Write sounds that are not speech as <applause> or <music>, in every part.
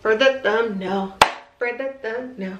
for the thumbnail. For the thumbnail.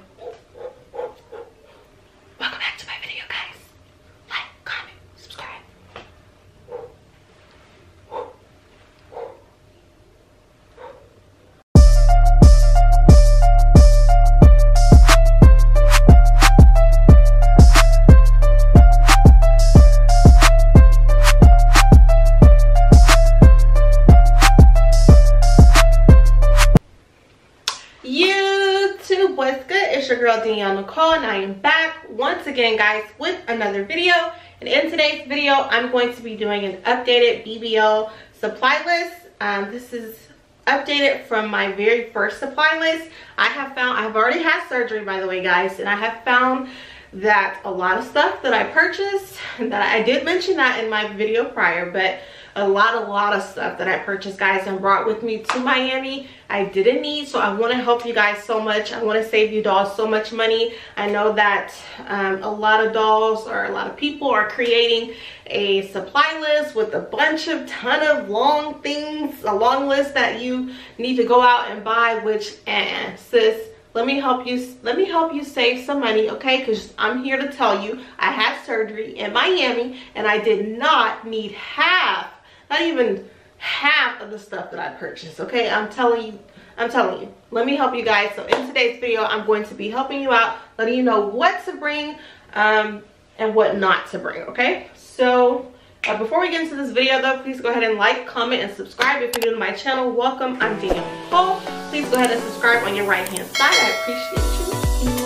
I am back once again guys with another video. And in today's video, I'm going to be doing an updated BBL supply list. Um, this is updated from my very first supply list. I have found, I've already had surgery by the way guys, and I have found that a lot of stuff that I purchased, <laughs> that I did mention that in my video prior, but a lot a lot of stuff that i purchased guys and brought with me to miami. I didn't need so i want to help you guys so much. I want to save you dolls so much money. I know that um, a lot of dolls or a lot of people are creating a supply list with a bunch of ton of long things a long list that you need to go out and buy which and sis let me help you let me help you save some money okay? Because i'm here to tell you i had surgery in miami and i did not need half not even half of the stuff that I purchased, okay? I'm telling you, I'm telling you. Let me help you guys. So in today's video, I'm going to be helping you out, letting you know what to bring um, and what not to bring, okay? So uh, before we get into this video though, please go ahead and like, comment, and subscribe if you're new to my channel. Welcome, I'm Danielle Nicol. Please go ahead and subscribe on your right hand side. I appreciate you.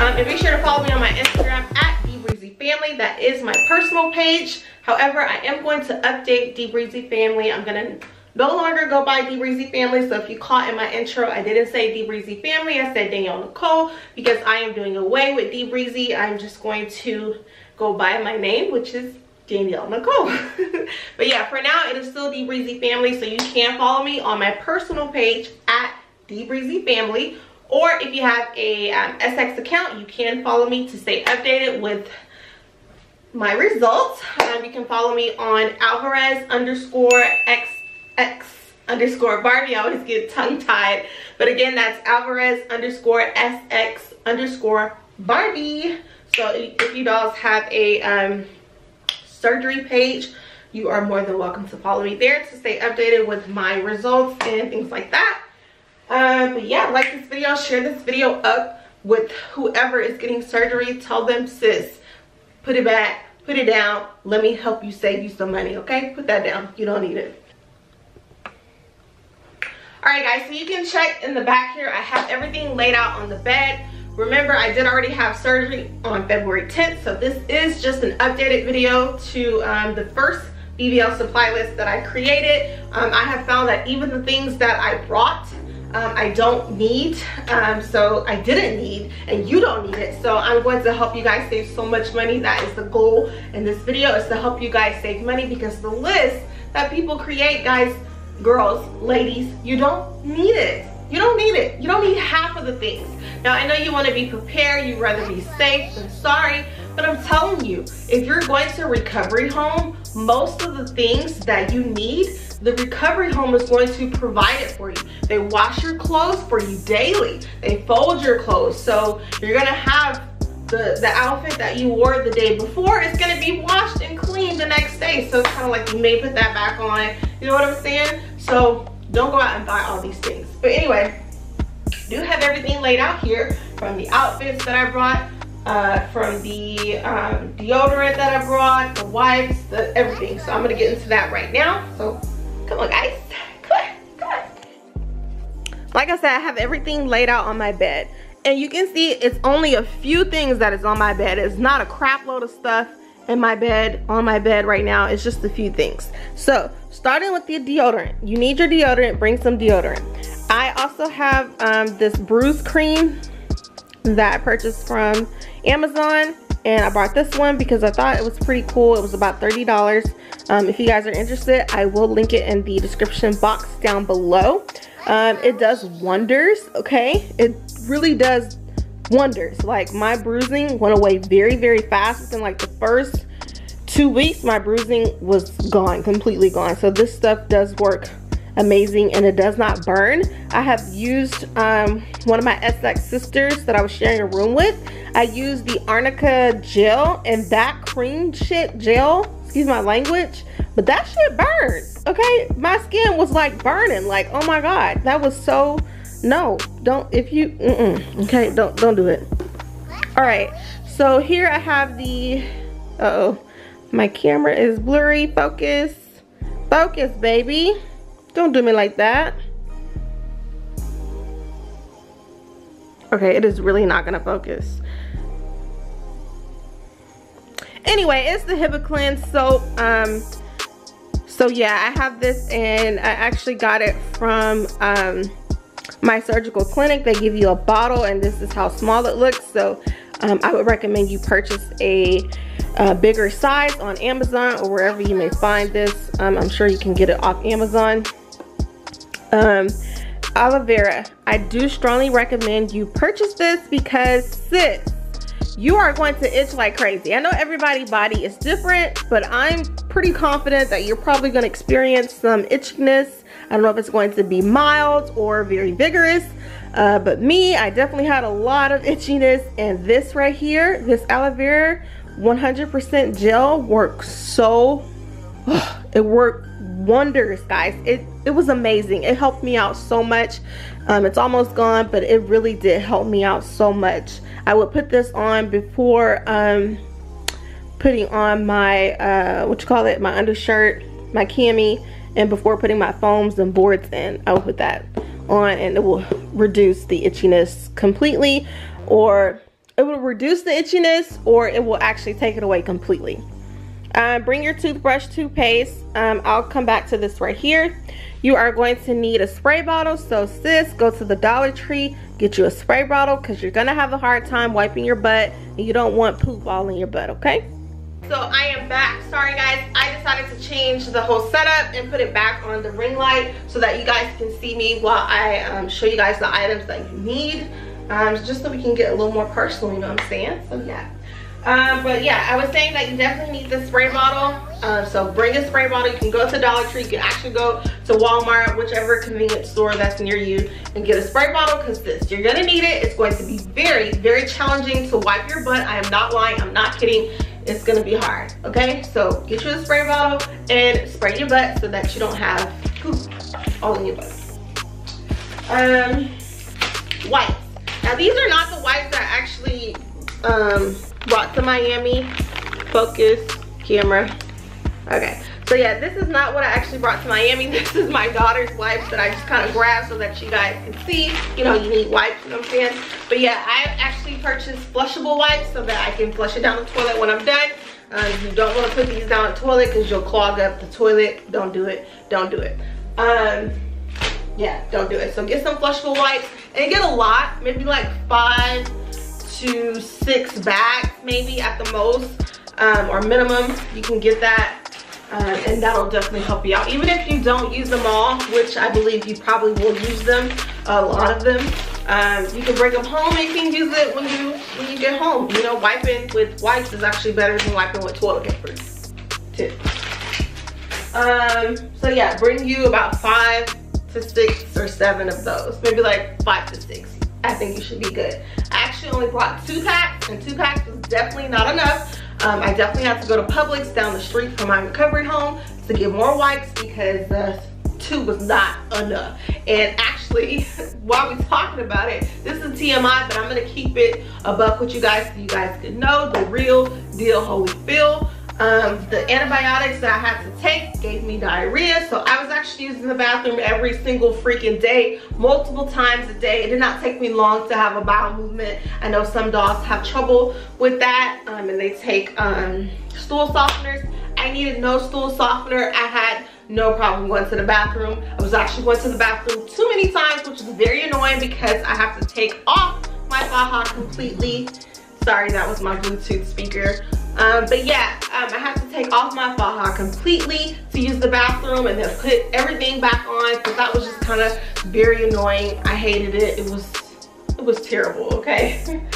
Um, and be sure to follow me on my Instagram at Family. That is my personal page. However, I am going to update D Breezy Family. I'm going to no longer go by D Breezy Family. So if you caught in my intro, I didn't say D Breezy Family. I said Danielle Nicol because I am doing away with D Breezy. I'm just going to go by my name, which is Danielle Nicol. <laughs> but yeah, for now, it is still D Breezy Family. So you can follow me on my personal page at D Breezy Family. Or if you have a um, SX account, you can follow me to stay updated with my results. Um, you can follow me on Alvarez underscore XX underscore Barbie. I always get tongue tied. But again, that's Alvarez underscore SX underscore Barbie. So if you dolls have a um, surgery page, you are more than welcome to follow me there to stay updated with my results and things like that. Um, but yeah, like this video, share this video up with whoever is getting surgery. Tell them, sis, put it back, put it down. Let me help you save you some money, okay? Put that down. You don't need it. All right, guys, so you can check in the back here. I have everything laid out on the bed. Remember, I did already have surgery on February 10th, so this is just an updated video to um, the first BBL supply list that I created. Um, I have found that even the things that I brought um, I don't need um, so I didn't need and you don't need it. So I'm going to help you guys save so much money. That is the goal in this video is to help you guys save money because the list that people create guys girls ladies you don't need it. You don't need it. You don't need half of the things. Now I know you want to be prepared You'd rather be safe than sorry but I'm telling you if you're going to recovery home most of the things that you need the recovery home is going to provide it for you. They wash your clothes for you daily. They fold your clothes. So you're gonna have the, the outfit that you wore the day before is gonna be washed and cleaned the next day. So it's kind of like you may put that back on. You know what I'm saying? So don't go out and buy all these things. But anyway, do have everything laid out here from the outfits that I brought uh, from the um, deodorant that I brought, the wipes, the everything. So I'm gonna get into that right now. So Come on, guys. Like I said, I have everything laid out on my bed. And you can see it's only a few things that is on my bed. It's not a crap load of stuff in my bed, on my bed right now. It's just a few things. So, starting with the deodorant. You need your deodorant, bring some deodorant. I also have um, this bruise cream that I purchased from Amazon and I bought this one because I thought it was pretty cool. It was about $30. Um, if you guys are interested, I will link it in the description box down below. Um, it does wonders, okay? It really does wonders. Like my bruising went away very, very fast within like the first two weeks. My bruising was gone, completely gone. So this stuff does work amazing and it does not burn. I have used um, one of my SX sisters that I was sharing a room with. I used the Arnica gel and that cream shit gel, excuse my language, but that shit burned, okay? My skin was like burning, like, oh my God, that was so, no, don't, if you, okay, don't, don't do it. All right, so here I have the, uh oh my camera is blurry, focus, focus baby. Don't do me like that. Okay, it is really not gonna focus. Anyway, it's the Hibiclens soap. Um, so yeah, I have this and I actually got it from um, my surgical clinic. They give you a bottle and this is how small it looks. So um, I would recommend you purchase a, a, bigger size on Amazon or wherever you may find this. Um, I'm sure you can get it off Amazon. Um, aloe vera. I do strongly recommend you purchase this because sis, you are going to itch like crazy. I know everybody's body is different, but I'm pretty confident that you're probably going to experience some itchiness. I don't know if it's going to be mild or very vigorous, uh, but me, I definitely had a lot of itchiness and this right here, this aloe vera 100% gel works so, <sighs> it worked wonders guys. It, it was amazing. It helped me out so much. Um, it's almost gone, but it really did help me out so much. I would put this on before um, putting on my, uh, what you call it, my undershirt, my cami, and before putting my foams and boards in, I would put that on and it will reduce the itchiness completely or it will reduce the itchiness or it will actually take it away completely. Uh, bring your toothbrush, toothpaste. Um, I'll come back to this right here. You are going to need a spray bottle. So sis, go to the Dollar Tree, get you a spray bottle because you're going to have a hard time wiping your butt and you don't want poop all in your butt, okay? So I am back. Sorry guys, I decided to change the whole setup and put it back on the ring light so that you guys can see me while I um, show you guys the items that you need. Um, just so we can get a little more personal, you know what I'm saying? So yeah. Um, but yeah, I was saying that you definitely need the spray bottle. Um, so bring a spray bottle. You can go to Dollar Tree. You can actually go to Walmart, whichever convenience store that's near you, and get a spray bottle because this, you're gonna need it. It's going to be very, very challenging to wipe your butt. I am not lying. I'm not kidding it's gonna be hard, okay? So get you a spray bottle and spray your butt so that you don't have poop all in your butt. Um, wipes. Now these are not the wipes that actually um, brought to Miami. Focus, camera. Okay, so yeah, this is not what I actually brought to Miami. <laughs> This is my daughter's wipes that I just kind of grabbed so that you guys can see. You know, you need wipes, you know what I'm saying? But yeah, I have actually purchased flushable wipes so that I can flush it down the toilet when I'm done. Uh, you don't want to put these down the toilet because you'll clog up the toilet. Don't do it. Don't do it. Um, yeah, don't do it. So get some flushable wipes and get a lot, maybe like five to six bags maybe at the most um, or minimum. You can get that uh, and that'll definitely help you out. Even if you don't use them all, which I believe you probably will use them, a lot of them, um, you can bring them home and you can use it when you when you get home. You know, wiping with wipes is actually better than wiping with toilet paper. Tip. Um, so yeah, bring you about five to six or seven of those. Maybe like five to six. I think you should be good. I actually only brought two packs and two packs is definitely not enough. Um, I definitely have to go to Publix down the street from my recovery home to get more wipes because uh, two was not enough. And actually, <laughs> while we're talking about it, this is TMI, but I'm gonna keep it a buck with you guys so you guys can know the real deal Holy Holyfield. Um, the antibiotics that I had to take gave me diarrhea. So I was actually using the bathroom every single freaking day, multiple times a day. It did not take me long to have a bowel movement. I know some dogs have trouble with that um, and they take um, stool softeners. I needed no stool softener. I had no problem going to the bathroom. I was actually going to the bathroom too many times, which is very annoying because I have to take off my faja completely. Sorry, that was my Bluetooth speaker. Um, but yeah, um, I have to take off my faja completely to use the bathroom and then put everything back on because that was just kind of very annoying. I hated it. It was, it was terrible, okay?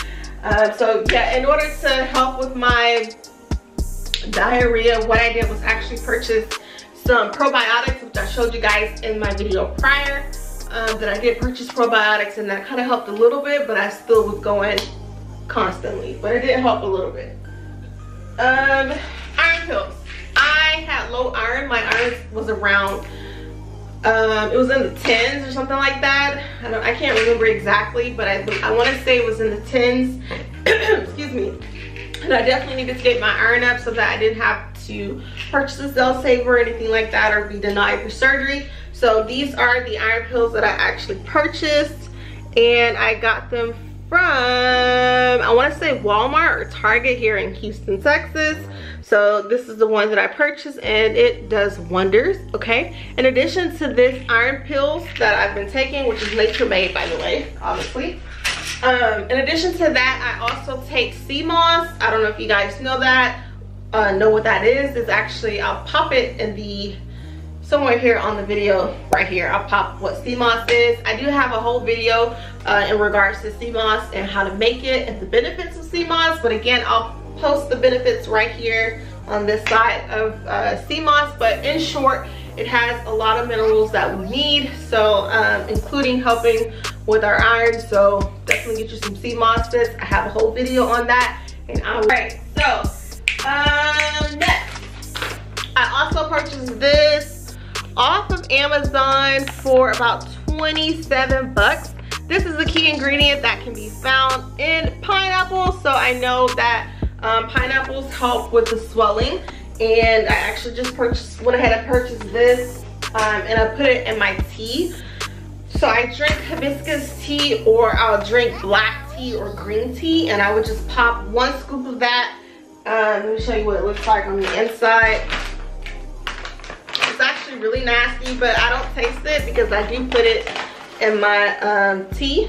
Um, <laughs> so yeah, in order to help with my diarrhea, what I did was actually purchase some probiotics, which I showed you guys in my video prior. Um, that I did purchase probiotics and that kind of helped a little bit, but I still was going constantly. But it did help a little bit. Um, iron pills. I had low iron. My iron was around, um, it was in the tens or something like that. I, don't, I can't remember exactly, but I, I want to say it was in the tens. <clears throat> Excuse me. And I definitely needed to get my iron up so that I didn't have to purchase a cell saver or anything like that or be denied for surgery. So these are the iron pills that I actually purchased and I got them from, I wanna say Walmart or Target here in Houston, Texas. So this is the one that I purchased and it does wonders, okay? In addition to this iron pills that I've been taking, which is nature made by the way, obviously. Um, in addition to that, I also take sea moss. I don't know if you guys know that, uh, know what that is. It's actually, I'll pop it in the, somewhere here on the video right here. I'll pop what sea moss is. I do have a whole video uh, in regards to sea moss and how to make it and the benefits of sea moss. But again, I'll post the benefits right here on this side of uh, sea moss. But in short, it has a lot of minerals that we need. So um, including helping with our iron. So definitely get you some sea moss fits I have a whole video on that. And all right, so um, next, I also purchased this off of Amazon for about 27 bucks. This is a key ingredient that can be found in pineapples. So I know that um, pineapples help with the swelling. And I actually just purchased, went ahead and purchased this um, and I put it in my tea. So I drink hibiscus tea or I'll drink black tea or green tea and I would just pop one scoop of that um, let me show you what it looks like on the inside. It's actually really nasty, but I don't taste it because I do put it in my um, tea.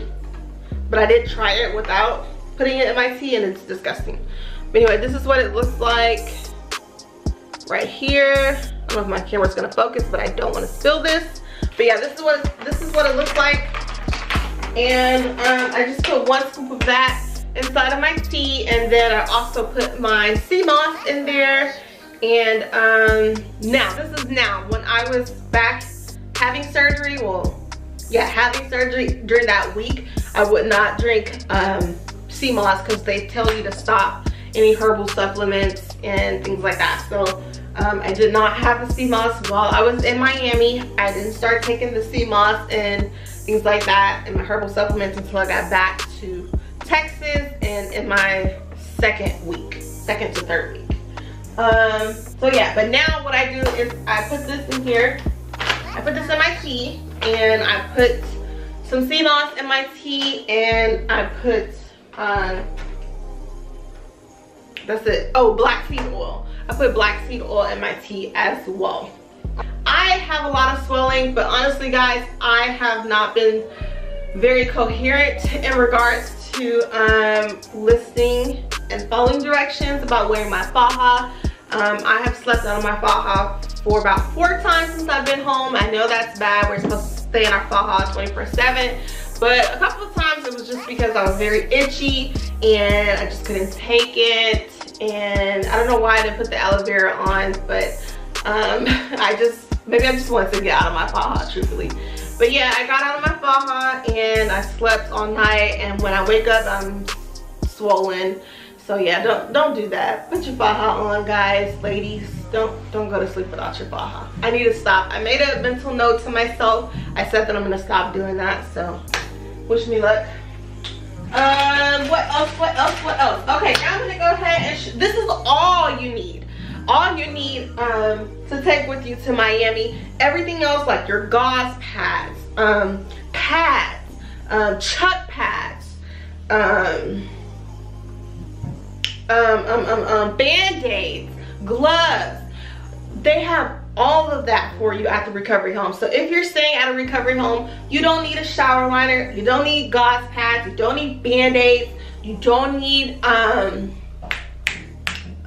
But I did try it without putting it in my tea and it's disgusting. But anyway, this is what it looks like right here. I don't know if my camera's gonna focus, but I don't wanna spill this. But yeah, this is what this is what it looks like. And um, I just put one scoop of that inside of my tea and then I also put my sea moss in there and um, now this is now when I was back having surgery well yeah having surgery during that week I would not drink um, sea moss because they tell you to stop any herbal supplements and things like that so um, I did not have the sea moss while I was in Miami I didn't start taking the sea moss and things like that and my herbal supplements until I got back to Texas and in my second week, second to third week. Um, so yeah, but now what I do is I put this in here. I put this in my tea and I put some sea moss in my tea and I put, um, that's it. Oh, black seed oil. I put black seed oil in my tea as well. I have a lot of swelling, but honestly guys, I have not been very coherent in regards to um, listening and following directions about wearing my faja. Um, I have slept out of my faja for about four times since I've been home. I know that's bad. We're supposed to stay in our faja 24-7. But a couple of times it was just because I was very itchy and I just couldn't take it. And I don't know why I didn't put the aloe vera on, but um, <laughs> I just, maybe I just wanted to get out of my faja, truthfully. But yeah, I got out of my faja and I slept all night and when I wake up, I'm swollen. So yeah, don't don't do that. Put your faja on, guys, ladies. Don't don't go to sleep without your faja. I need to stop. I made a mental note to myself. I said that I'm gonna stop doing that. So wish me luck. Um, what else? What else? What else? Okay, now I'm gonna go ahead and this is all you need all you need um, to take with you to Miami. Everything else like your gauze pads, um, pads, um, chuck pads, um, um, um, um, um band-aids, gloves. They have all of that for you at the recovery home. So if you're staying at a recovery home, you don't need a shower liner, you don't need gauze pads, you don't need band-aids, you don't need um,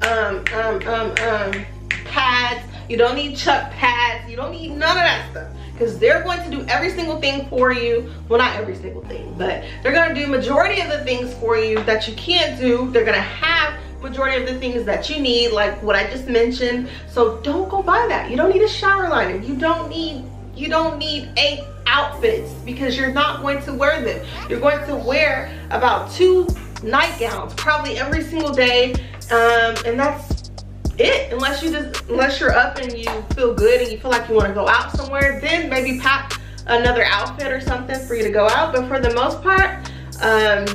um, um, um, um, pads. You don't need chuck pads. You don't need none of that stuff because they're going to do every single thing for you. Well, not every single thing, but they're going to do majority of the things for you that you can't do. They're going to have majority of the things that you need, like what I just mentioned. So don't go buy that. You don't need a shower liner. You don't need, you don't need eight outfits because you're not going to wear them. You're going to wear about two nightgowns probably every single day. Um, and that's it unless you just unless you're up and you feel good and you feel like you want to go out somewhere then maybe pack another outfit or something for you to go out. But for the most part um,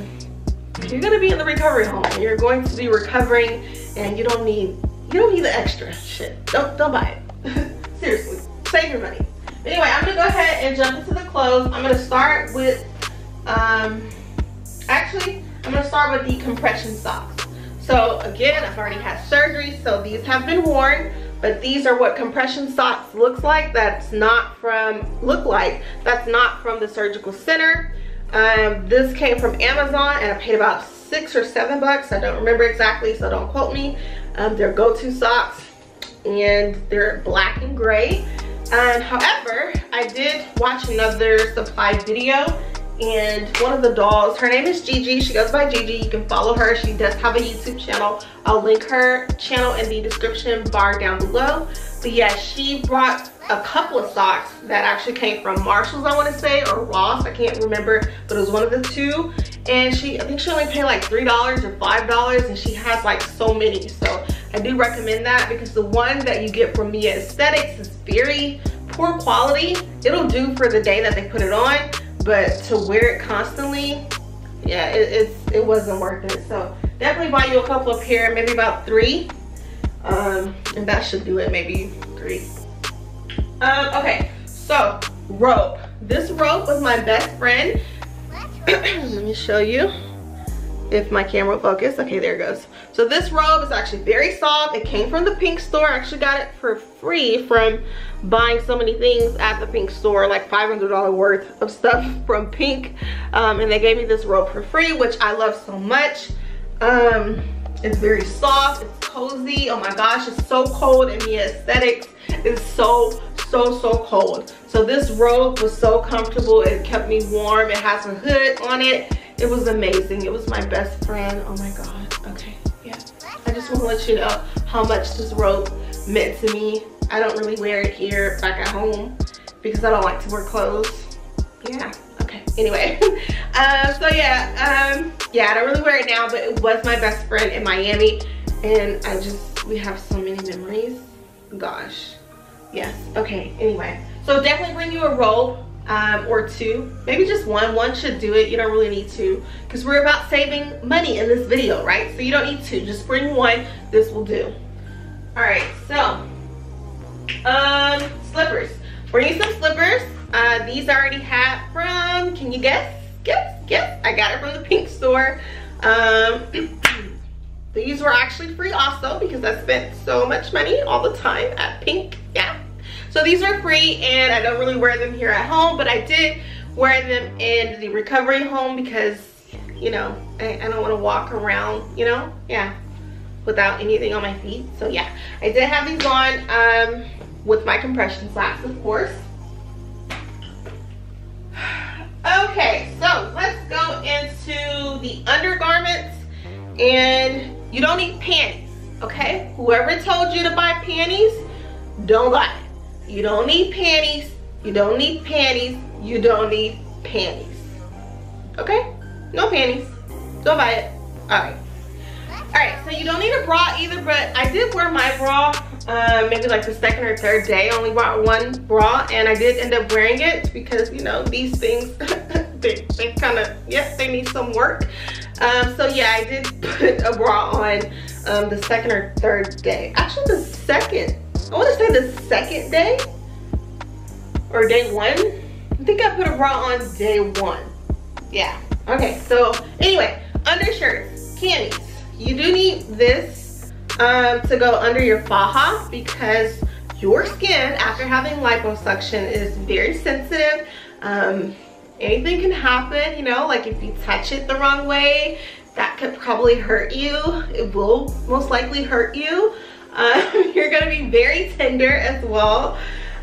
you're gonna be in the recovery home. You're going to be recovering and you don't need you don't need the extra shit. Don't don't buy it. <laughs> Seriously save your money. Anyway i'm gonna go ahead and jump into the clothes. I'm gonna start with um actually i'm gonna start with the compression socks so again i've already had surgery so these have been worn but these are what compression socks looks like that's not from look like that's not from the surgical center um, this came from Amazon and I paid about six or seven bucks. I don't remember exactly, so don't quote me. Um, they're go-to socks and they're black and gray. Um, however, I did watch another supply video and one of the dolls, her name is Gigi. She goes by Gigi. You can follow her. She does have a YouTube channel. I'll link her channel in the description bar down below. But yeah, she brought a couple of socks that actually came from Marshalls, I want to say, or Ross. I can't remember, but it was one of the two. And she, I think she only paid like $3 or $5 and she has like so many. So I do recommend that because the one that you get from Mia Aesthetics is very poor quality. It'll do for the day that they put it on, but to wear it constantly, yeah, it, it's, it wasn't worth it. So definitely buy you a couple of pair, maybe about three. Um, and that should do it, maybe three. Um, okay, so rope. This rope was my best friend. <clears throat> Let me show you if my camera will focus. Okay, there it goes. So this robe is actually very soft. It came from the pink store. I actually got it for free from buying so many things at the pink store, like $500 worth of stuff <laughs> from pink. Um, and they gave me this robe for free, which I love so much. Um, it's very soft, it's cozy. Oh my gosh, it's so cold and the aesthetics is so, so, so cold. So this robe was so comfortable. It kept me warm. It has a hood on it. It was amazing. It was my best friend. Oh my God. Okay, yeah. I just want to let you know how much this robe meant to me. I don't really wear it here back at home because I don't like to wear clothes. Yeah, okay, anyway. um, <laughs> so yeah, um, yeah, I don't really wear it now, but it was my best friend in Miami. And I just, we have so many memories. Gosh, yes, okay, anyway. So definitely bring you a robe um, or two, maybe just one. One should do it, you don't really need two because we're about saving money in this video, right? So you don't need two, just bring one, this will do. All right, so um, slippers. Bring you some slippers. Uh, these I already had from, can you guess? Guess, guess. I got it from the pink store. Um, <clears throat> these were actually free also because I spent so much money all the time at pink, yeah. So these are free and I don't really wear them here at home, but I did wear them in the recovery home because, you know, I, I don't want to walk around, you know, yeah, without anything on my feet. So yeah, I did have these on um, with my compression socks, of course. <sighs> Okay, so let's go into the undergarments and you don't need panties, okay? Whoever told you to buy panties, don't buy. You don't need panties, you don't need panties, you don't need panties. Okay? No panties. Don't buy it. Alright. Alright, so you don't need a bra either, but I did wear my bra uh, maybe like the second or third day. I only bought one bra and I did end up wearing it because, you know, these things, <laughs> they, they kind of, yes, they need some work. Um, so yeah, I did <laughs> put a bra on um, the second or third day. Actually the second, I want to say the second day or day one. I think I put a bra on day one. Yeah, okay, so anyway, undershirts, panties. You do need this um, to go under your faja because your skin after having liposuction is very sensitive. Um, anything can happen, you know, like if you touch it the wrong way, that could probably hurt you. It will most likely hurt you. Um, <laughs> you're gonna be very tender as well.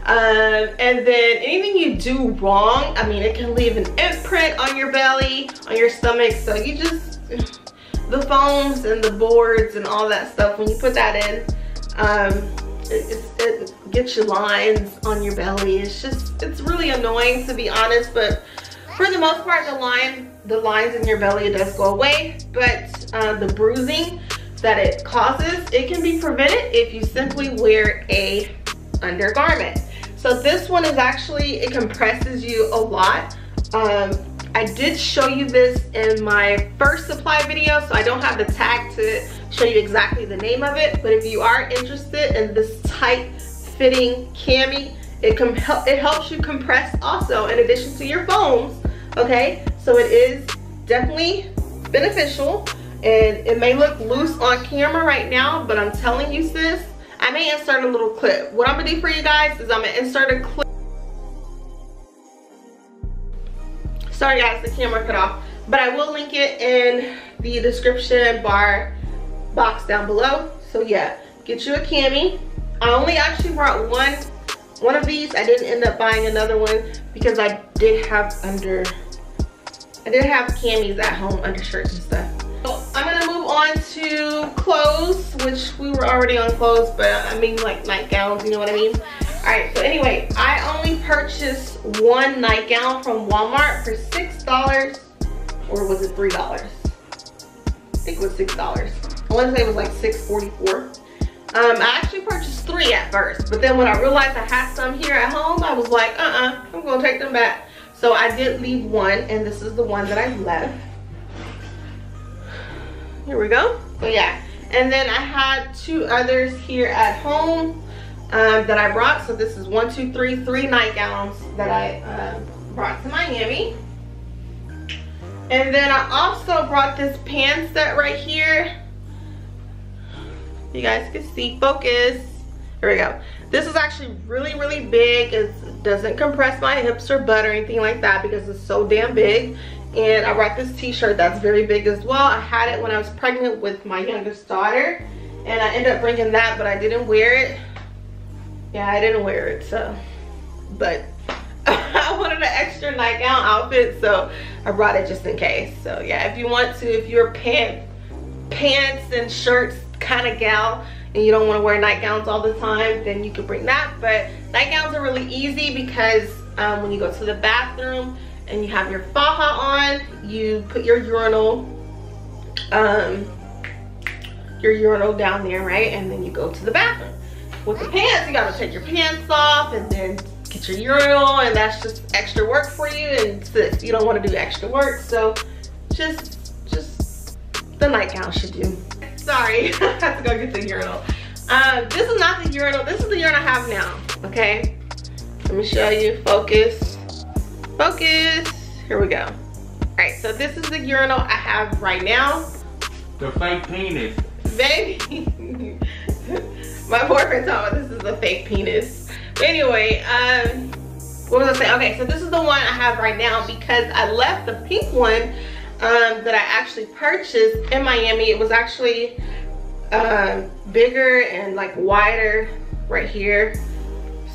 Um, and then anything you do wrong, I mean, it can leave an imprint on your belly, on your stomach. So you just, <sighs> the foams and the boards and all that stuff, when you put that in, um, it, it, gets your lines on your belly. It's just, it's really annoying to be honest, but for the most part, the line, the lines in your belly does go away, but uh, the bruising that it causes, it can be prevented if you simply wear a undergarment. So this one is actually, it compresses you a lot. Um, I did show you this in my first supply video, so I don't have the tag to show you exactly the name of it, but if you are interested in this tight fitting cami, it, help, it helps you compress also in addition to your foams, okay? So it is definitely beneficial and it may look loose on camera right now, but I'm telling you sis, I may insert a little clip. What I'm gonna do for you guys is I'm gonna insert a clip. Sorry guys, the camera cut off, but I will link it in the description bar box down below. So yeah, get you a cami. I only actually brought one one of these. I didn't end up buying another one because I did have under, I did have camis at home, undershirts and stuff. On to clothes, which we were already on clothes, but I mean like nightgowns, you know what I mean? All right, so anyway, I only purchased one nightgown from Walmart for $6, or was it $3? I think it was $6. I wanna say it was like $6.44. Um, I actually purchased three at first, but then when I realized I had some here at home, I was like, uh-uh, I'm gonna take them back. So I did leave one, and this is the one that I left. Here we go. So yeah, and then I had two others here at home um, that I brought. So this is one, two, three, three nightgowns that I uh, brought to Miami. And then I also brought this pants set right here. You guys can see. Focus. Here we go. This is actually really really big. It doesn't compress my hips or butt or anything like that because it's so damn big and I brought this t-shirt that's very big as well. I had it when I was pregnant with my youngest daughter and I ended up bringing that but I didn't wear it. Yeah I didn't wear it so. But <laughs> I wanted an extra nightgown outfit so I brought it just in case. So yeah if you want to if you're pant pants and shirts kind of gal and you don't want to wear nightgowns all the time, then you can bring that. But nightgowns are really easy because um, when you go to the bathroom and you have your faja on, you put your urinal, um, your urinal down there, right? And then you go to the bathroom. With the pants, you gotta take your pants off and then get your urinal and that's just extra work for you and you don't wanna do extra work. So just, just the nightgown should do sorry, <laughs> I have to go get the urinal. Um, this is not the urinal, this is the urinal I have now, okay? Let me show you, focus, focus, here we go. All right, so this is the urinal I have right now. The fake penis. Baby, <laughs> my boyfriend told me this is a fake penis. But anyway, um, what was I saying? Okay, so this is the one I have right now because I left the pink one um, that I actually purchased in Miami. It was actually uh, bigger and like wider right here.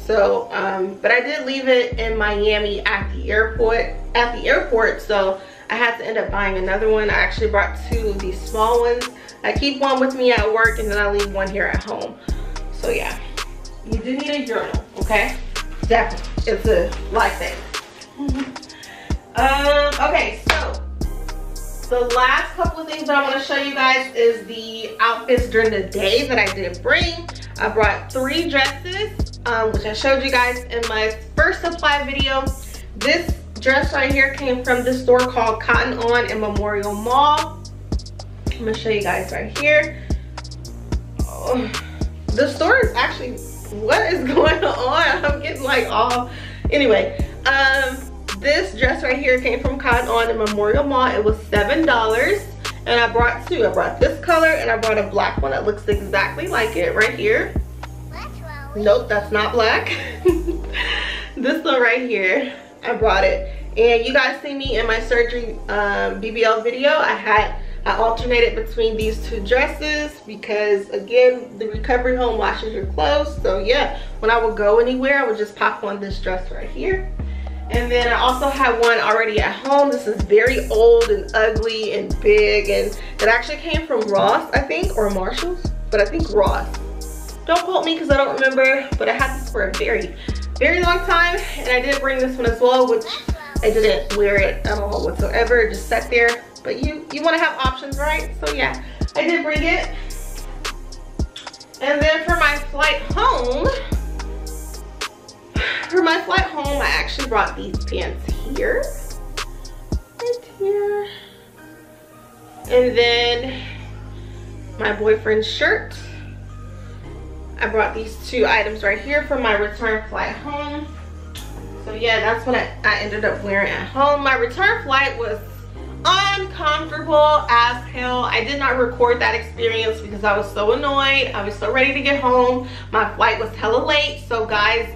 So, um, but I did leave it in Miami at the airport, at the airport. So I had to end up buying another one. I actually brought two of these small ones. I keep one with me at work and then I leave one here at home. So yeah, you do need a journal, okay? Definitely, it's a life thing. <laughs> um, okay, so the last couple of things that I want to show you guys is the outfits during the day that I didn't bring. I brought three dresses, um, which I showed you guys in my first supply video. This dress right here came from this store called Cotton On in Memorial Mall. I'm gonna show you guys right here. Oh, the store is actually, what is <laughs> going on? I'm getting like all, anyway. Um, this dress right here came from Cotton On in Memorial Mall. It was $7 and I brought two. I brought this color and I brought a black one that looks exactly like it right here. Nope, that's not black. <laughs> this one right here, I brought it. And you guys see me in my surgery um, BBL video. I had, I alternated between these two dresses because again, the recovery home washes your clothes. So yeah, when I would go anywhere, I would just pop on this dress right here And then I also have one already at home. This is very old and ugly and big. And it actually came from Ross, I think, or Marshall's. But I think Ross. Don't quote me because I don't remember. But I had this for a very, very long time. And I did bring this one as well, which I didn't wear it at all whatsoever. It just sat there. But you, you want to have options, right? So yeah, I did bring it. And then for my flight home, for my flight home, I actually brought these pants here. Right here. And then my boyfriend's shirt. I brought these two items right here for my return flight home. So yeah, that's what I, I ended up wearing at home. My return flight was uncomfortable as hell. I did not record that experience because I was so annoyed. I was so ready to get home. My flight was hella late. So guys,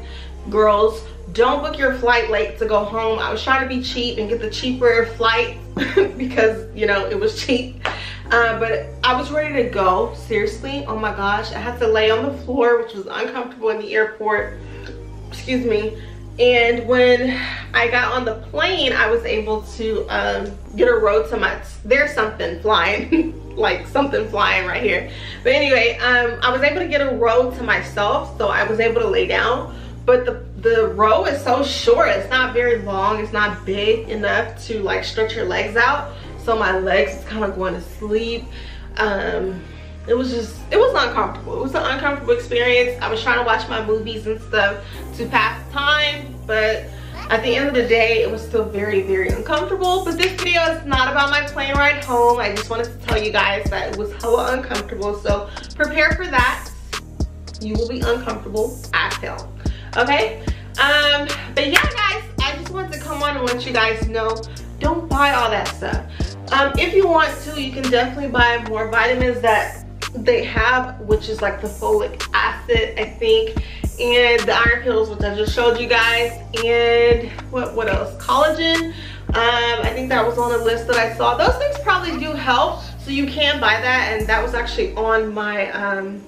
girls, don't book your flight late to go home. I was trying to be cheap and get the cheaper flight <laughs> because, you know, it was cheap. Uh, but I was ready to go, seriously. Oh my gosh, I had to lay on the floor, which was uncomfortable in the airport. Excuse me and when I got on the plane, I was able to um, get a row to my, there's something flying, <laughs> like something flying right here. But anyway, um, I was able to get a row to myself, so I was able to lay down. But the, the row is so short, it's not very long, it's not big enough to like stretch your legs out. So my legs is kind of going to sleep. Um, it was just it was uncomfortable. It was an uncomfortable experience. I was trying to watch my movies and stuff to pass time but at the end of the day it was still very very uncomfortable. But this video is not about my plane ride home. I just wanted to tell you guys that it was hella uncomfortable. So prepare for that. You will be uncomfortable as hell okay? Um but yeah guys i just wanted to come on and let you guys know don't buy all that stuff um, if you want to, you can definitely buy more vitamins that they have, which is like the folic acid, I think, and the iron pills, which I just showed you guys, and what, what else? Collagen. Um, I think that was on a list that I saw. Those things probably do help, so you can buy that, and that was actually on my um,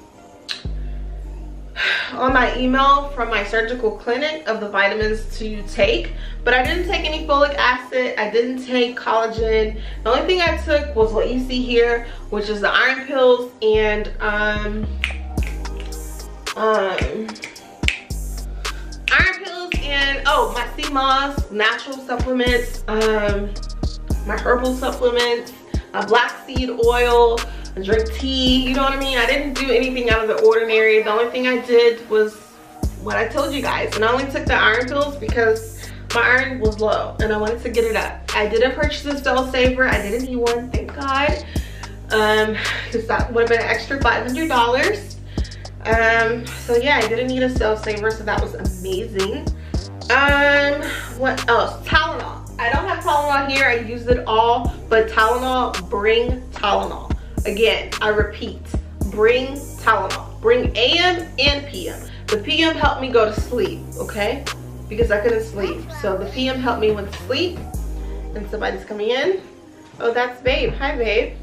on my email from my surgical clinic of the vitamins to take but I didn't take any folic acid I didn't take collagen. The only thing I took was what you see here which is the iron pills and um um iron pills and oh my sea moss natural supplements um my herbal supplements a black seed oil drink tea, you know what I mean? I didn't do anything out of the ordinary. The only thing I did was what I told you guys. And I only took the iron pills because my iron was low and I wanted to get it up. I didn't purchase a cell saver. I didn't need one, thank God. Um, because that would have been an extra $500. Um, so yeah, I didn't need a cell saver, so that was amazing. Um, what else? Tylenol. I don't have Tylenol here. I use it all, but Tylenol, bring Tylenol. Again, I repeat, bring Tylenol. Bring AM and PM. The PM helped me go to sleep, okay? Because I couldn't sleep. So the PM helped me with sleep. And somebody's coming in. Oh, that's Babe. Hi, Babe.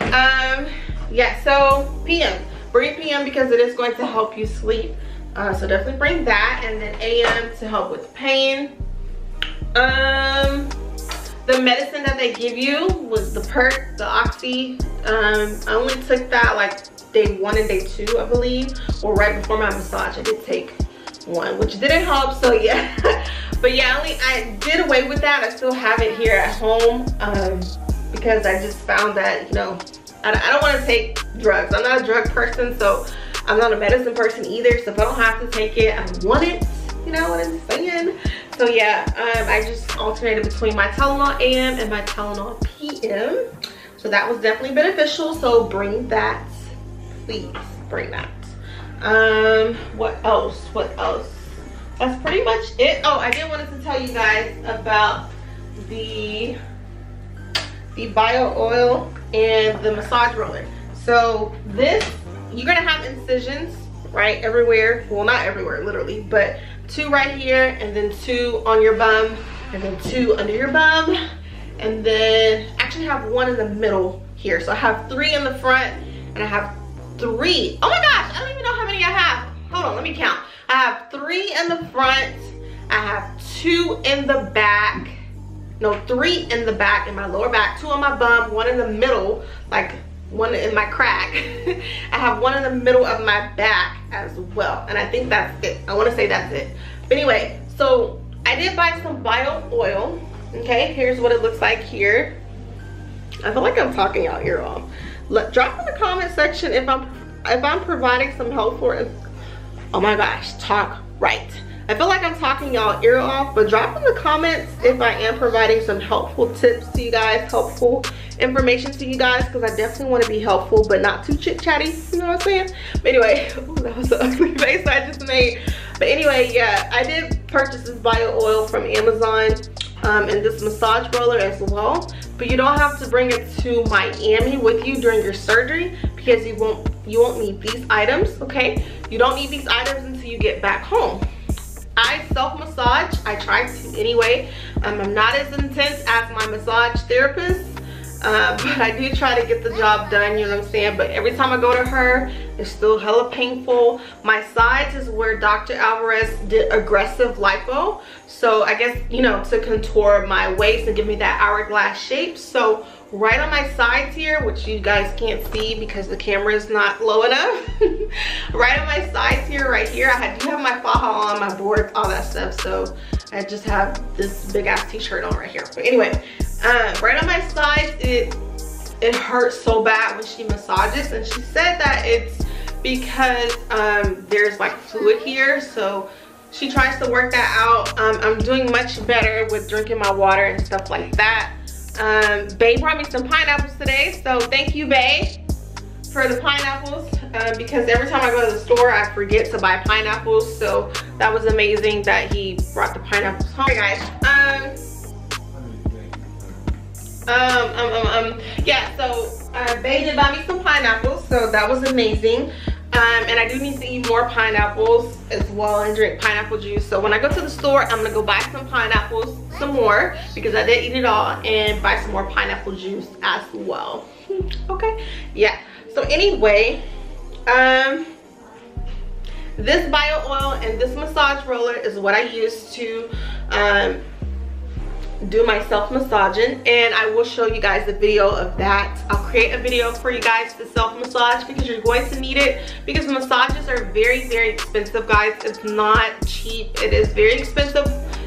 Um, yeah, so PM. Bring PM because it is going to help you sleep. Uh, so definitely bring that. And then AM to help with pain. Um, the medicine that they give you was the perk the oxy um i only took that like day one and day two i believe or right before my massage i did take one which didn't help so <laughs> yeah. But yeah only i did away with that i still have it here at home um because i just found that you know i, I don't want to take drugs. I'm not a drug person so i'm not a medicine person either so if i don't have to take it i want it you know what i'm saying so yeah, um, I just alternated between my Tylenol AM and my Tylenol PM. So that was definitely beneficial. So bring that, please bring that. Um, what else? What else? That's pretty much it. Oh, I did wanted to tell you guys about the the bio oil and the massage roller. So this, you're gonna have incisions, right, everywhere. Well, not everywhere, literally, but two right here and then two on your bum and then two under your bum and then actually have one in the middle here so i have three in the front and i have three oh my gosh i don't even know how many i have hold on let me count I have three in the front. I have two in the back. No, three in the back, in my lower back, two on my bum, one in the middle, like one in my crack. <laughs> I have one in the middle of my back as well. And I think that's it. I want to say that's it. But anyway, so I did buy some bio oil. Okay, here's what it looks like here. I feel like I'm talking out here all. Let, drop in the comment section if I'm if I'm providing some helpful. Oh my gosh, talk right. I feel like I'm talking y'all ear off, but drop in the comments if I am providing some helpful tips to you guys, helpful information to you guys, because I definitely want to be helpful, but not too chit chatty, you know what I'm saying? But anyway, <laughs> that was an <laughs> ugly face I just made. But anyway, yeah, I did purchase this bio oil from Amazon um, and this massage roller as well. But you don't have to bring it to Miami with you during your surgery because you won't you won't need these items, okay? You don't need these items until you get back home. I self-massage. I try to anyway. Um, I'm not as intense as my massage therapist, uh, but I do try to get the job done, you know what I'm saying? But every time I go to her, it's still hella painful. My sides is where Dr. Alvarez did aggressive lipo. So I guess, you know, to contour my waist and give me that hourglass shape. So right on my sides here, which you guys can't see because the camera is not low enough. <laughs> right on my sides here, right here, I do have my faja on, my board, all that stuff. So I just have this big ass t-shirt on right here. But anyway, um, right on my sides, it, it hurts so bad when she massages. And she said that it's because um, there's like fluid here. So she tries to work that out. Um, I'm doing much better with drinking my water and stuff like that. Um, Bay brought me some pineapples today, so thank you, Bay, for the pineapples. Um, because every time I go to the store, I forget to buy pineapples. So that was amazing that he brought the pineapples home. guys, um, um, um, um, um, yeah, so uh, Bay did buy me some pineapples, so that was amazing. Um, and I do need to eat more pineapples as well and drink pineapple juice. So when I go to the store, I'm gonna go buy some pineapples, some more, because I did eat it all, and buy some more pineapple juice as well. <laughs> okay, yeah. So anyway, um, this bio oil and this massage roller is what I use to um, do my self massaging and I will show you guys a video of that. I'll create a video for you guys to self massage because you're going to need it because massages are very very expensive guys. It's not cheap. It is very expensive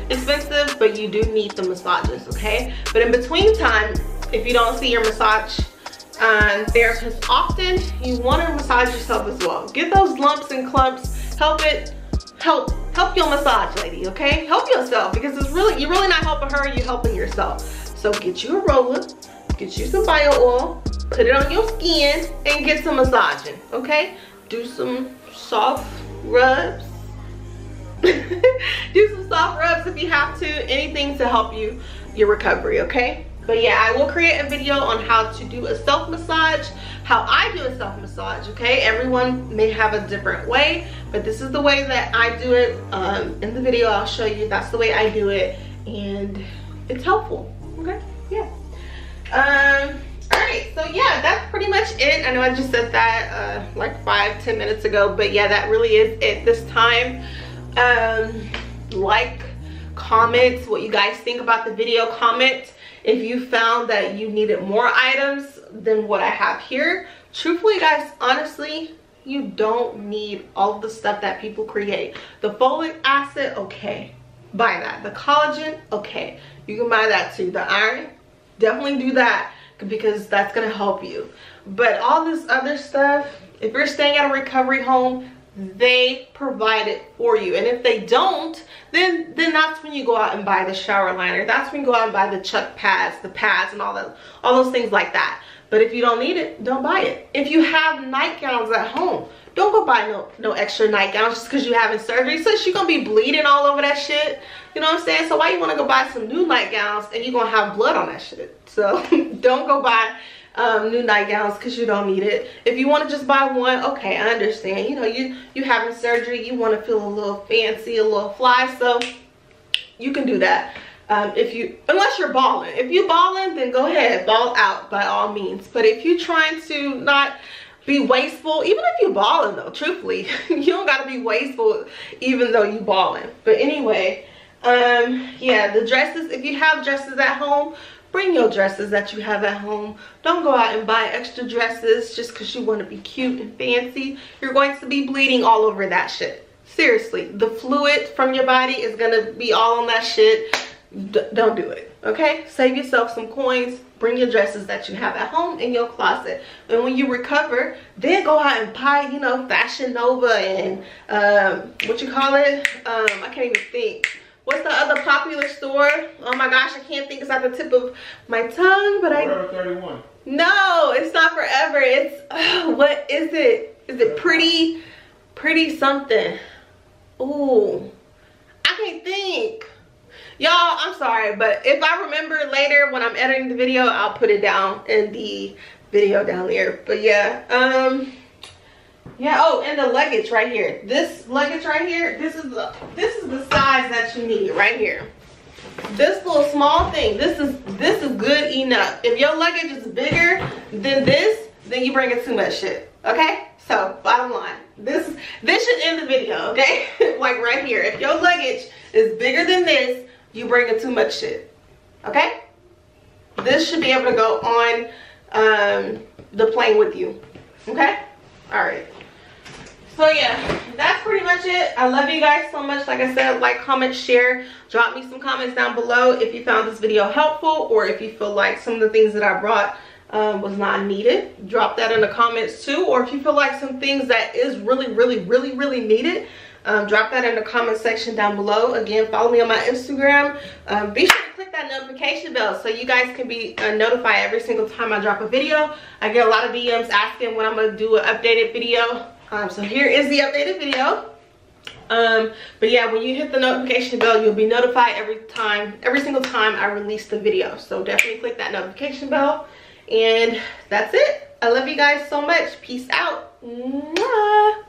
expensive but you do need the massages okay but in between time if you don't see your massage um, therapist often you want to massage yourself as well get those lumps and clumps help it help help your massage lady okay? Help yourself because it's really you're really not helping her you're helping yourself. So get you a roller get you some bio oil put it on your skin and get some massaging okay? Do some soft rubs. <laughs> Do some soft rubs if you have to anything to help you your recovery okay but yeah i will create a video on how to do a self massage how i do a self massage okay? Everyone may have a different way but this is the way that i do it. Um, in the video i'll show you. That's the way i do it and it's helpful okay? Yeah. Um all right so yeah that's pretty much it. I know i just said that uh like five ten minutes ago but yeah that really is it this time. Um like comment what you guys think about the video. Comment if you found that you needed more items than what I have here. Truthfully, guys, honestly, you don't need all the stuff that people create. The folic acid, okay, buy that. The collagen, okay, you can buy that too. The iron, definitely do that because that's gonna help you. But all this other stuff, if you're staying at a recovery home, they provide it for you. And if they don't then then that's when you go out and buy the shower liner. That's when you go out and buy the chuck pads the pads and all that all those things like that. But if you don't need it don't buy it. If you have nightgowns at home don't go buy no no extra nightgowns just because you're having surgery. So you're gonna be bleeding all over that shit. You know what i'm saying? So why you want to go buy some new nightgowns and you're gonna have blood on that shit? So <laughs> don't go buy um, new nightgowns because you don't need it. If you want to just buy one, okay, I understand. You know, you you having surgery, you want to feel a little fancy, a little fly, so you can do that. Um, if you, unless you're balling. If you balling, then go ahead, ball out by all means. But if you're trying to not be wasteful even if you balling though truthfully <laughs> you don't got to be wasteful even though you balling but anyway um yeah the dresses if you have dresses at home bring your dresses that you have at home. Don't go out and buy extra dresses just because you want to be cute and fancy. You're going to be bleeding all over that shit. Seriously the fluid from your body is gonna be all on that shit. D don't do it okay? Save yourself some coins. Bring your dresses that you have at home in your closet. And when you recover then go out and buy you know fashion nova and um, what you call it? Um, i can't even think what's the other popular store? Oh my gosh i can't think. It's at the tip of my tongue but Forever 31 no it's not forever. It's uh, <sighs> what is it? Is it pretty pretty something? Ooh, i can't think. Y'all i'm sorry but if i remember later when i'm editing the video i'll put it down in the video down there. But yeah um yeah. Oh and the luggage right here. This luggage right here this is the this is the size that you need right here. This little small thing this is this is good enough. If your luggage is bigger than this then you bring in too much shit okay? So bottom line this this should end the video okay? <laughs> Like right here. If your luggage is bigger than this you bringing too much shit okay? This should be able to go on um, the plane with you okay all right. So yeah that's pretty much it. I love you guys so much. Like i said like comment share. Drop me some comments down below if you found this video helpful or if you feel like some of the things that i brought um, was not needed. Drop that in the comments too or if you feel like some things that is really really really really needed um, drop that in the comment section down below. Again follow me on my instagram. Um, be sure to click that notification bell so you guys can be uh, notified every single time i drop a video. I get a lot of dms asking when i'm gonna do an updated video. Um, so here is the updated video. Um but yeah when you hit the notification bell you'll be notified every time every single time i release the video. So definitely click that notification bell. And that's it. I love you guys so much. Peace out. Mwah.